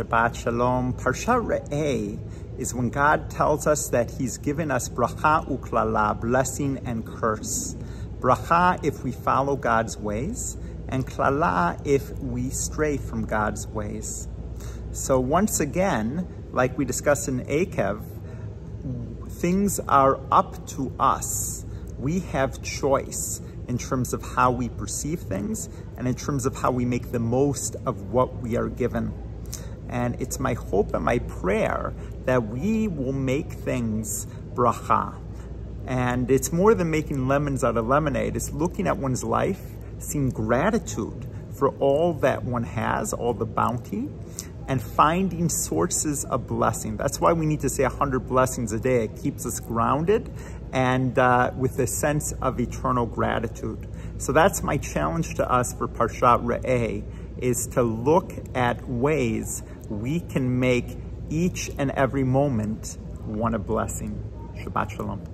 Shabbat Shalom. Parsha Re'eh is when God tells us that He's given us bracha uklala, blessing and curse. Bracha if we follow God's ways, and klala if we stray from God's ways. So once again, like we discussed in Eikev, things are up to us. We have choice in terms of how we perceive things and in terms of how we make the most of what we are given. And it's my hope and my prayer that we will make things bracha. And it's more than making lemons out of lemonade. It's looking at one's life, seeing gratitude for all that one has, all the bounty, and finding sources of blessing. That's why we need to say 100 blessings a day. It keeps us grounded and uh, with a sense of eternal gratitude. So that's my challenge to us for Parshat Re'eh, is to look at ways we can make each and every moment one a blessing. Shabbat Shalom.